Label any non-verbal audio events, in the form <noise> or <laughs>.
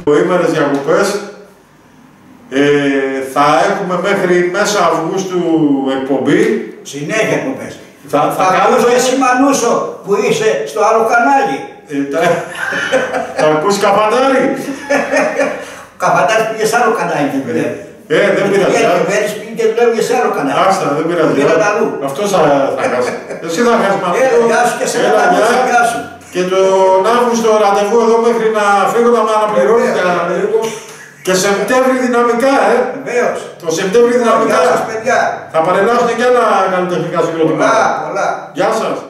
Υποήμερες διακοπές ε, θα έχουμε μέχρι μέσα Αυγούστου εκπομπή. Συνέχεια εκπομπές. Θα, θα Θα κάνουμε... ακούσω εσύ Μανούσο που είσαι στο άλλο κανάλι. Ε, τα- <laughs> θα ακούσει καπαντάρι. Ο Καπατάς πήγε σε άλλο κανάλι και δουλεύει. Ε, δεν πειράζει. Η κυβέρνηση πήγε και δουλεύει σε άλλο κανάλι. Άστα, δεν πειράζει. Πήραν αλλού. Αυτό θα, θα χάσει. Εσύ θα χάσεις με Έλα, αυτό. γεια σου και σε Έλα, καλά, γεια. γεια σου. Και τον Αύγουστο ραντεβού εδώ μέχρι να φύγω να με αναπληρώσει Βέβαια, κανένα βέβαια. λίγο. Και Σεπτέμβρη δυναμικά, ε. Βεβαίως. Το Σεπτέμβρη δυναμικά. Γεια σας παιδιά. Θα παρελάσουν και άλλα καλλιτεχνικά συγκροτήματα. Πολλά, πολλά. Γεια σας.